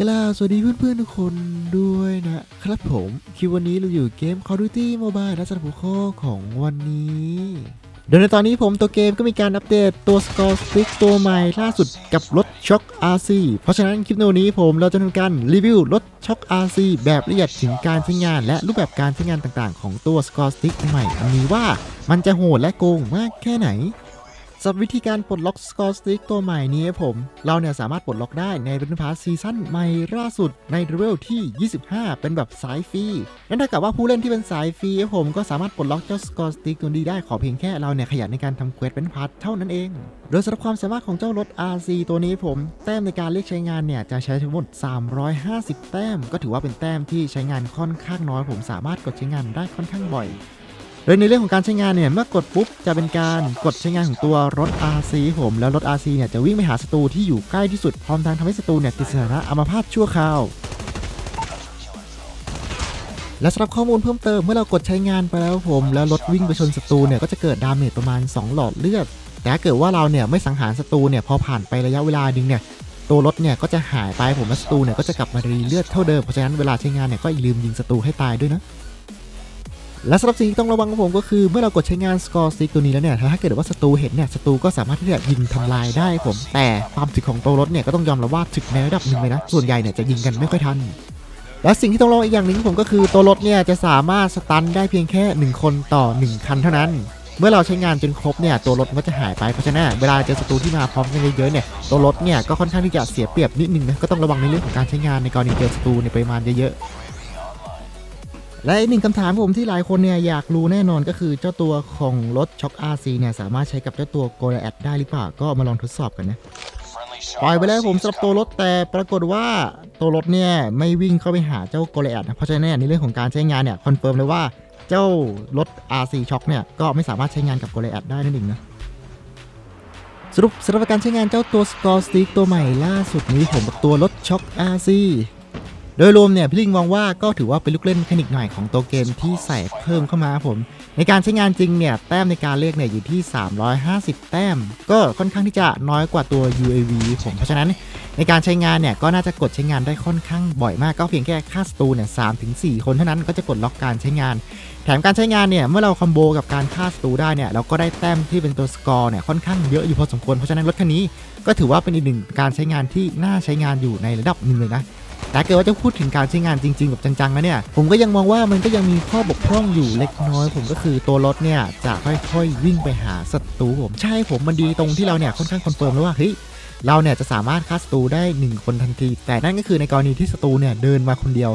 กล่าวสวัสดีเพื่อนๆทุกคนด้วยนะครับผมคลิปวันนี้เราอยู่เกม Call of Duty Mobile และสำหรับหัวข้อของวันนี้โดยในตอนนี้ผมตัวเกมก็มีการอัปเดตตัว Score Stick ตัวใหม่ล่าสุดกับรถ Shock RC เพราะฉะนั้นคลิปในวันนี้ผมเราจะทำการรีวิวรถ Shock RC แบบละเอียดถึงการใช้งาน และรูปแบบการใช้งานต่างๆ ของตัว Score Stick ใหม่นี้ว่ามันจะโหดและโกงมากแค่ไหน สำหรับวิธีการปลดล็อก Score Stick ตัวใหม่นี้ครับผม เราเนี่ยสามารถปลดล็อกได้ใน battle pass season ใหม่ล่าสุดในเลเวลที่ 25 เป็นแบบสายฟรีนั่นเท่ากับว่าผู้เล่นที่เป็นสายฟรีครับผมก็สามารถปลดล็อกเจ้า Scorestreak ตัวนี้ได้ขอเพียงแค่เราเนี่ยขยันในการทำ quest battle pass เท่านั้นเอง โดยสำหรับความสามารถของเจ้ารถ RC ตัวนี้ผม แต้มในการเรียกใช้งานเนี่ยจะใช้ทั้งหมด 350 แต้ม ก็ถือว่าเป็นแต้มที่ใช้งานค่อนข้างน้อย ผมสามารถกดใช้งานได้ค่อนข้างบ่อย โดยในเรื่องของการใช้งานเนี่ยเมื่อกดปุ๊บจะเป็นการกดใช้งานของตัวรถ RC ผมแล้วรถ RC เนี่ยจะวิ่งไปหาศัตรูที่อยู่ใกล้ที่สุดพร้อมทั้งทำให้ศัตรูเนี่ยติดสถานะอัมพาตชั่วคราวและสำหรับข้อมูลเพิ่มเติมเมื่อเรากดใช้งานไปแล้วผม แล้วรถวิ่งไปชนศัตรูเนี่ยก็จะเกิด damage ประมาณ 2 หลอดเลือด แต่ถ้าเกิดว่าเราเนี่ยไม่สังหารศัตรูเนี่ยพอผ่านไประยะเวลาหนึ่งเนี่ยตัวรถเนี่ยก็จะหายไปผมและศัตรูเนี่ยก็จะกลับมา re เลือดเท่าเดิมเพราะฉะนั้นเวลาใช้งานเนี่ยก็อย่าลืมยิงศัตรูให้ตายด้วยนะ และสำหรับสิ่งที่ต้องระวังของผมก็คือเมื่อเรากดใช้งาน Score Stick ตัวนี้แล้วเนี่ยถ้าเกิดว่าศัตรูเห็นเนี่ยศัตรูก็สามารถที่จะยิงทำลายได้ผม แต่ความถึกของตัวรถเนี่ยก็ต้องยอมรับว่าถึกในระดับหนึ่งเลยนะ ส่วนใหญ่เนี่ยจะยิงกันไม่ค่อยทัน และสิ่งที่ต้องระวังอีกอย่างหนึ่งของผมก็คือตัวรถเนี่ยจะสามารถสตันได้เพียงแค่ 1 คนต่อ 1 คันเท่านั้น เมื่อเราใช้งานจนครบเนี่ยตัวรถก็จะหายไปเพราะฉะนั้นเวลาเจอศัตรูที่มาพร้อมกันเยอะๆเนี่ยตัวรถเนี่ยก็ค่อนข้างที่จะเสียเปรียบนิดนึงนะก็ต้องระวังในเรื่องของการใช้งานในกรณีเจอศัตรูในปริมาณเยอะๆ และอีกหนึ่งคำถามผมที่หลายคนเนี่ยอยากรู้แน่นอนก็คือเจ้าตัวของรถช็อค RC เนี่ยสามารถใช้กับเจ้าตัว Goliath ได้หรือเปล่า ก็มาลองทดสอบกันนะปล่อยไปแล้วผมสำหรับตัวรถแต่ปรากฏว่าตัวรถเนี่ยไม่วิ่งเข้าไปหาเจ้า Goliath นะเพราะฉะนั้นในเรื่องของการใช้งานเนี่ยคอนเฟิร์มเลยว่าเจ้ารถ RC Shock เนี่ยก็ไม่สามารถใช้งานกับ Goliath ได้นั่นเองนะสรุปสำหรับการใช้งานเจ้าตัว Scorestreak ตัวใหม่ล่าสุดนี้ผมกับตัวรถ Shock RC โดยรวมเนี่ยพี่ลิงมองว่าก็ถือว่าเป็นลูกเล่นเมคนิกหน่อยของตัวเกมที่ใส่เพิ่มเข้ามาผม ในการใช้งานจริงเนี่ยแต้มในการเรียกเนี่ยอยู่ที่ 350 แต้ม ก็ค่อนข้างที่จะน้อยกว่าตัว UAV ผมเพราะฉะนั้นในการใช้งานเนี่ยก็น่าจะกดใช้งานได้ค่อนข้างบ่อยมากก็เพียงแค่ค่าสตูเนี่ยสามถึงสี่คนเท่านั้นก็จะกดล็อกการใช้งาน แถมการใช้งานเนี่ยเมื่อเราคอมโบกับการฆ่าสตูได้เนี่ยเราก็ได้แต้มที่เป็นตัวสกอร์เนี่ยค่อนข้างเยอะอยู่พอสมควรเพราะฉะนั้นรถคันนี้ก็ถือว่าเป็นอีกหนึ่งการใช้งานที่น่าใช้งานอยู่ในระดับหนึ่งเลยนะ แต่เกิดว่าจะพูดถึงการใช้งานจริงๆแบบจังๆนะเนี่ย ผมก็ยังมองว่ามันก็ยังมีข้อบกพร่องอยู่เล็กน้อย ผมก็คือตัวรถเนี่ยจะค่อยๆวิ่งไปหาศัตรูผมใช่ผมมันดีตรงที่เราเนี่ยค่อนข้างคอนเฟิร์มแล้วว่าเฮ้ยเราเนี่ยจะสามารถฆ่าศัตรูได้ 1 คนทันที แต่นั่นก็คือในกรณีที่ศัตรูเนี่ยเดินมาคนเดียว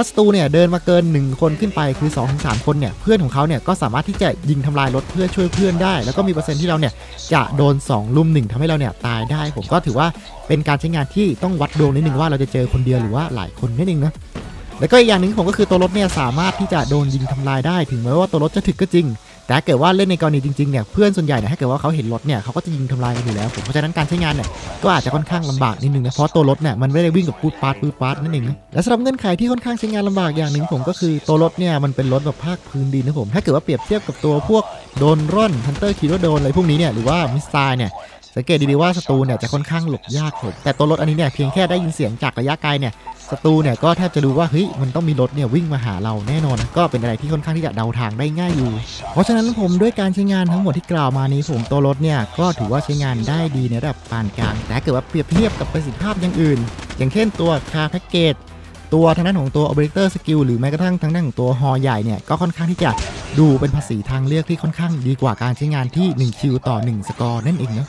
ถ้าศัตรูเนี่ยเดินมาเกิน 1 คนขึ้นไปคือ2 ถึง 3 คนเนี่ยเพื่อนของเขาเนี่ยก็สามารถที่จะยิงทำลายรถเพื่อช่วยเพื่อนได้ แล้วก็มีเปอร์เซ็นต์ที่เราเนี่ยจะโดน 2 ลุมหนึ่งทำให้เราเนี่ยตายได้ ผมก็ถือว่าเป็นการใช้งานที่ต้องวัดดวงนิดนึงว่าเราจะเจอคนเดียวหรือว่าหลายคนนิดนึงนะแล้วก็อีกอย่างหนึ่งผมก็คือตัวรถเนี่ยสามารถที่จะโดนยิงทำลายได้ ถึงแม้ว่าตัวรถจะถึกก็จริง แต่ถ้าเกิดว่าเล่นในกรณีจริงๆเนี่ยเพื่อนส่วนใหญ่เนี่ยถ้าเกิดว่าเขาเห็นรถเนี่ยเขาก็จะยิงทำลายกันอยู่แล้วผมเพราะฉะนั้นการใช้งานเนี่ยก็อาจจะค่อนข้างลำบากนิดนึงนะเพราะตัวรถเนี่ยมันไม่ได้วิ่งกับปูดปาดปูดปาดนั่นเองและสำหรับเงื่อนไขที่ค่อนข้างใช้งานลำบากอย่างหนึ่งผมก็คือตัวรถเนี่ยมันเป็นรถแบบภาคพื้นดินนะผมถ้าเกิดว่าเปรียบเทียบกับตัวพวกโดรน Hunter Killer Drone อะไรพวกนี้เนี่ยหรือว่า missile เนี่ยสังเกตดีๆว่าศัตรูเนี่ยจะค่อนข้างหลบยากผมแต่ตัวรถอันนี้เนี่ยเพียงแค่ได้ยินเสียงจากระยะไกลเนี่ย ศัตรูเนี่ยก็แทบจะรู้ว่าเฮ้ยมันต้องมีรถเนี่ยวิ่งมาหาเราแน่นอน ก็เป็นอะไรที่ค่อนข้างที่จะเดาทางได้ง่ายอยู่ เพราะฉะนั้นผมด้วยการใช้งานทั้งหมดที่กล่าวมานี้ผมตัวรถเนี่ยก็ถือว่าใช้งานได้ดีในระดับปานกลาง แต่เกิดว่าเปรียบเทียบกับประสิทธิภาพอย่างอื่น อย่างเช่นตัว Care Package ตัวทางด้านของตัว Operator Skill หรือแม้กระทั่งทางด้านของตัวฮอใหญ่เนี่ยก็ค่อนข้างที่จะดูเป็นภาษีทางเลือกที่ค่อนข้างดีกว่าการใช้งานที่1 kill ต่อ 1 สกอร์นั่นเองเนาะ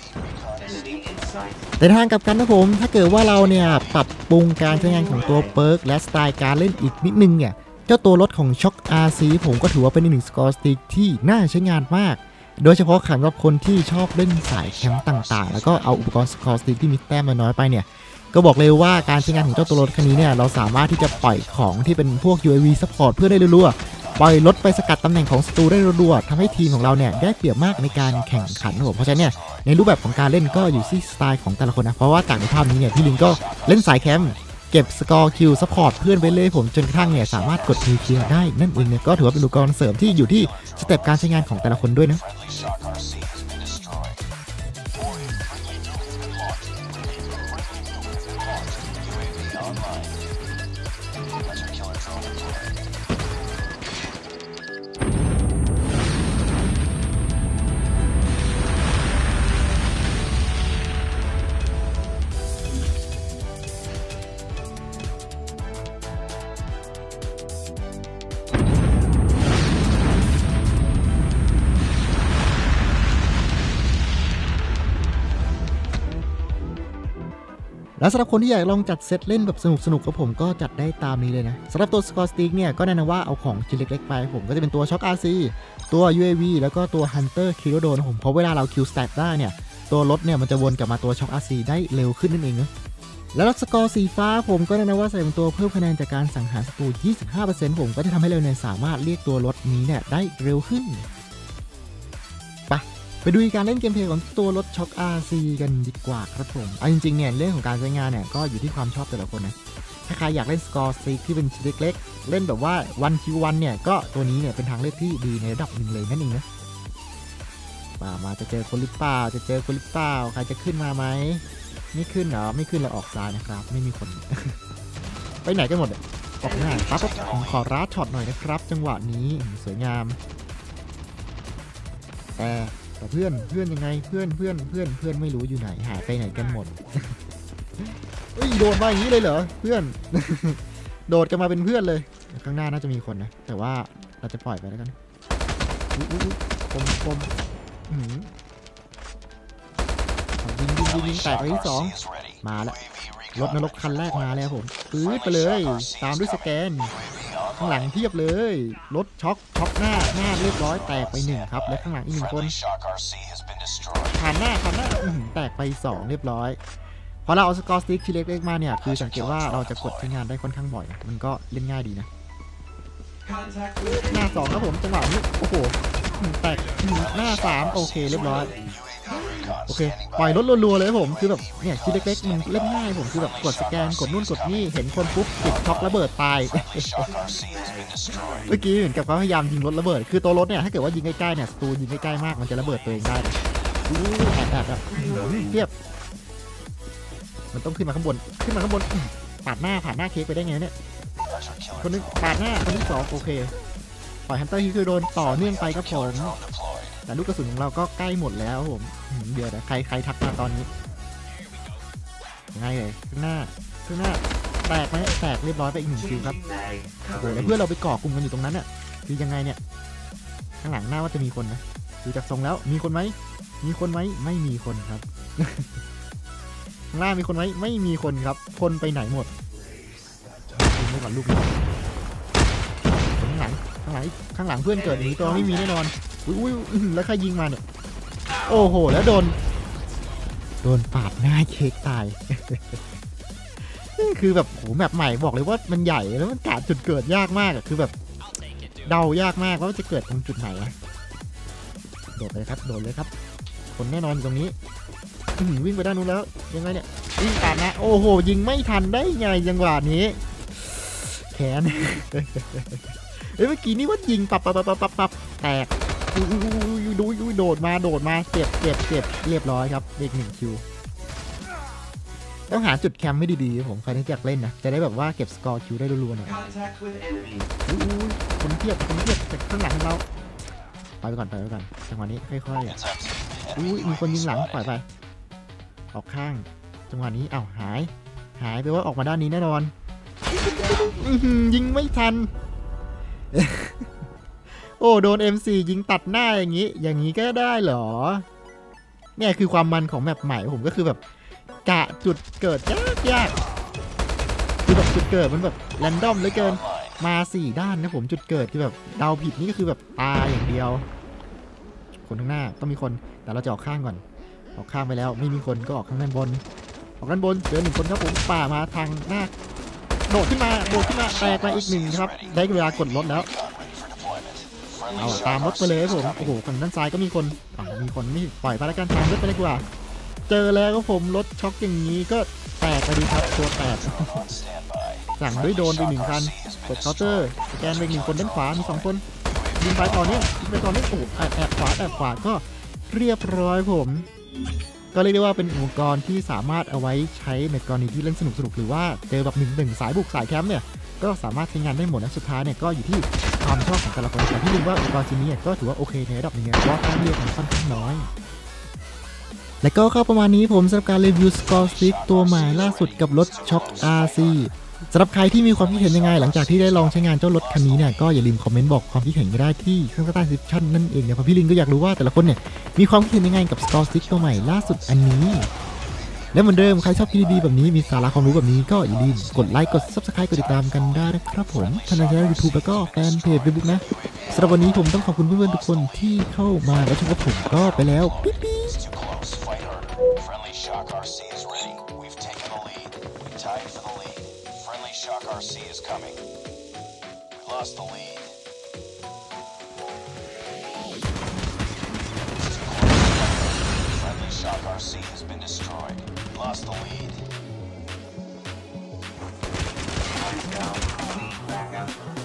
แต่ทางกลับกันนะผม ถ้าเกิดว่าเราเนี่ยปรับปรุงการใช้งานของตัว perk และสไตล์การเล่นอีกนิดนึงเนี่ย เจ้าตัวรถของ Shock RC ผมก็ถือว่าเป็นอีกหนึ่ง scorestreak ที่น่าใช้งานมาก โดยเฉพาะสำหรับคนที่ชอบเล่นสายแคมป์ต่างๆ แล้วก็เอาอุปกรณ์ scorestreak ที่มีแต้มน้อยไปเนี่ย ก็บอกเลยว่าการใช้งานของเจ้าตัวรถคันนี้เนี่ยเราสามารถที่จะปล่อยของที่เป็นพวก UAV support เพื่อได้รัวๆ ปล่อยรถไปสกัดตำแหน่งของศัตรูได้รัวๆทำให้ทีมของเราเนี่ยได้เปรียบมากในการแข่งขันครับผมเพราะฉะนั้นเนี่ยในรูปแบบของการเล่นก็อยู่ที่สไตล์ของแต่ละคนนะเพราะว่าจากในภาพนี้เนี่ยพี่ลิงก็เล่นสายแคมป์เก็บ score kill support เพื่อนไปเลยผมจนกระทั่งเนี่ยสามารถกดนิวเคลียร์ได้นั่นเองเนี่ยก็ถือว่าเป็นอุปกรณ์เสริมที่อยู่ที่ step การใช้งานของแต่ละคนด้วยนะ แล้วสำหรับคนที่อยากลองจัดเซตเล่นแบบสนุกสนุกกับผมก็จัดได้ตามนี้เลยนะสำหรับตัว scorestreak เนี่ยก็แนะนำว่าเอาของชิ้นเล็กๆไปผมก็จะเป็นตัวช็อค RC ตัว UAV แล้วก็ตัว Hunter k i l o d o นผมเพราะเวลาเรา killstreak ได้เนี่ยตัวรถเนี่ยมันจะวนกลับมาตัวช็อค RC ได้เร็วขึ้นนั่นเองนะแล้วสกอร์สีฟ้าผมก็แนะนำว่าใส่เป็นตัวเพิ่มคะแนนจากการสังหารศัตรู25%ผมก็จะทำให้เราเนี่ยสามารถเรียกตัวรถนี้เนี่ยได้เร็วขึ้น ไปดูการเล่นเกมเพลย์ของตัวรถช็อค RC กันดีกว่าครับผมเอาจริงๆเนี่ยเรื่องของการใช้งานเนี่ยก็อยู่ที่ความชอบแต่ละคนนะ ถ้าใครอยากเล่น scorestreak ที่เป็นชิ้นเล็กๆ เล่นแบบว่า one kill one เนี่ยก็ตัวนี้เนี่ยเป็นทางเลือกที่ดีในระดับหนึ่งเลยนั่นเองนะมามาจะเจอคนหรือเปล่า จะเจอคนหรือเปล่า ใครจะขึ้นมาไหม ไม่ขึ้นเหรอ ไม่ขึ้นเราออกซ้ายนะครับ ไม่มีคน ไปไหนกันหมดออกหน้าปั๊บปั๊บผมขอร้าช็อตหน่อยนะครับ จังหวะนี้สวยงาม แต่ แต่เพื่อนเพื่อนยังไงเพื่อนเพื่อนเพื่อนเพื่อนไม่รู้อยู่ไหนหายไปไหนกันหมดเฮ้ยโดดมาอย่างนี้เลยเหรอเพื่อน โดดกันมาเป็นเพื่อนเลยข้างหน้าน่าจะมีคนนะ แต่ว่าเราจะปล่อยไปแล้วกันคมคมหือเอายิงยิงยิงยิงแตกไปที่สองมาแล้วรถนรกคันแรกมาแล้วผมปื๊ดไปเลย ตามด้วยสแกน ข้างหลังเทียบเลยรถ Shock Shock หน้าหน้าเรียบร้อยแตกไปหนึ่งครับ และข้างหลังอีกหนึ่งคนผ่านหน้าผ่านหน้าอื้อหือแตกไป 2 เรียบร้อยพอเราเอา scorestreak ชิ้นเล็กๆมาเนี่ย คือสังเกตว่าเราจะกดใช้งานได้ค่อนข้างบ่อยมันก็เล่นง่ายดีนะ หน้า2ครับผมจังหวะนี้โอ้โหอื้อแตกอื้อหน้า3โอเคเรียบร้อย โอเคปล่อยรถรัวๆเลยครับผมคือแบบเนี่ยชิ้นเล็กๆมันเล่นง่ายผมคือแบบกดสแกนกดนู่นกดนี่เห็นคนปุ๊บติดช็อกระเบิดตายเมื่อกี้เหมือนกับเขาพยายามยิงรถระเบิดคือตัวรถเนี่ยถ้าเกิดว่ายิงใกล้ๆเนี่ยศัตรูยิงใกล้ๆมากมันจะระเบิดตัวเองได้นะอู้แอบแอบแบบเทียบ มันต้องขึ้นมาข้างบนขึ้นมาข้างบนอื้อปาดหน้าผ่านหน้าเค้กไปได้ไงเนี่ยคนนึงปาดหน้าคนที่สองโอเคปล่อยฮันเตอร์ฮิคือโดนต่อเนื่องไปครับผม แต่ลูกกระสุนของเราก็ใกล้หมดแล้วผมเดี๋ยวนะใครใครทักมาตอนนี้ยังไงเลยข้างหน้าข้างหน้าแตกไหมแตกเรียบร้อยไปอีกหนึ่งคิวครับโอ้โหแล้วเพื่อนเราไปก่อกลุ่มกันอยู่ตรงนั้นน่ะคือยังไงเนี่ย ข้างหลังหน้าว่าจะมีคนนะดูจากทรงแล้วมีคนไหมมีคนไหมไม่มีคนครับข้างหน้ามีคนไหมไม่มีคนครับ คนไปไหนหมดยิงไปก่อนลูกนี้ข้างหลังข้างหลังข้างหลังเพื่อนเกิดหนีตัวไม่มีแน่นอน อุ้ยอุ้ยแล้วใครยิงมาเนี่ย โอ้โห แล้วโดน โดนปาดหน้าเค้กตาย คือแบบโหแมปใหม่บอกเลยว่ามันใหญ่แล้วมันกะจุดเกิดยากมากอะคือแบบ เดายากมากว่าจะเกิดตรงจุดไหนอะโดดเลยครับ โดดเลยครับ คนแน่นอนอยู่ตรงนี้วิ่งไปด้านนู้นแล้วยังไงเนี่ยวิ่งตามนะ โอ้โห ยิงไม่ทันได้ไงจังหวะนี้ แขนเอ้ยเมื่อกี้นี่ว่ายิงปับปับปับปับปับปับแตก ดูอุ้ยโดดมาโดดมาเจ็บเจ็บเจ็บเรียบร้อยครับอีกหนึ่ง kill ต้องหาจุดแคมป์ไม่ดีๆครับผมใครที่อยากเล่นนะ จะได้แบบว่าเก็บ score kill ได้รัวๆหน่อย Contact with enemy. อุ้ยคนเทียบคนเทียบจากข้างหลังเราไปไปก่อนไปไปก่อนจังหวะนี้ค่อยๆอะอุ้ยมีคนยิงหลังปล่อยไป ออกข้าง จังหวะนี้อ้าวหาย หายไปว่าออกมาด้านนี้แน่นอนอื้อหือยิงไม่ทัน โอ้โดน M4 ยิงตัดหน้าอย่างนี้ อย่างนี้ก็ได้เหรอ เนี่ยคือความมันของแมปใหม่ผมก็คือแบบกะจุดเกิดยากยากคือแบบจุดเกิดมันแบบแรนดอมเหลือเกิน มาสี่ด้านนะผมจุดเกิดคือแบบเดาผิดนี่ก็คือแบบตายอย่างเดียว คนข้างหน้าต้องมีคนแต่เราจะออกข้างก่อน ออกข้างไปแล้วไม่มีคนก็ออกข้างด้านบน ออกด้านบนเจอหนึ่งคนครับผมป่ามาทางหน้าโดดขึ้นมาโดดขึ้นมาแตกมาอีกหนึ่งครับ ได้เวลากดรถแล้ว เอาตามรถไปเลยครับผมโอ้โหฝั่งด้านซ้ายก็มีคนอ่ามีคนไม่ปล่อยไปแล้วกันตามรถไปเลยดีกว่า เจอแล้วครับผมรถช็อกอย่างนี้ก็แตกไปดีครับตัวแตกสั่งด้วยโดนไปหนึ่งคันกดเคาน์เตอร์สแกนไปหนึ่งคนด้านขวามีสองคนยิงไปตอนเนี้ยิงไปตอนเนี้โอ้โหแอบแอบขวาแอบขวาก็เรียบร้อยผม ก็เรียกได้ว่าเป็นอุปกรณ์ที่สามารถเอาไว้ใช้ในกรณีที่เล่นสนุกสนุกๆหรือว่าเจอแบบหนึ่งหนึ่งสายบุกสายแคมป์เนี่ย ก็สามารถใช้งานได้หมดและสุดท้ายเนี่ยก็อยู่ที่ความชอบของแต่ละคนแต่ที่ลิงว่าอุปกรณ์ชิ้นนี้ก็ถือว่าโอเคในระดับหนึ่งเพราะว่าต้องเรียกมันค่อนข้างน้อย และก็เข้าประมาณนี้ผมสำหรับการรีวิว scorestreak ตัวใหม่ล่าสุดกับรถช็อค RC สำหรับใครที่มีความคิดเห็นยังไง หลังจากที่ได้ลองใช้งานเจ้ารถคันนี้เนี่ยก็อย่าลืมคอมเมนต์บอกความคิดเห็นก็ได้ที่ข้างใต้ description นั่นเองเนี่ยเพราะพี่ลิงก็อยากรู้ว่าแต่ละคนเนี่ยมีความคิดเห็นยังไงกับ scorestreak ตัวใหม่ล่าสุดอันนี้ และเหมือนเดิม ใครชอบคลิปดีๆแบบนี้มีสาระความรู้แบบนี้ก็อย่าลืมกดไลค์กด subscribe กดติดตามกันได้นะครับผมทางช่องยูทูบแล้วก็แฟนเพจเฟซบุ๊กนะสำหรับวันนี้ผมต้องขอบคุณเพื่อนๆทุกคนที่เข้ามาและชมกับผมก็ไปแล้วปิ๊ Shock RC has been destroyed. Lost the lead. Back up.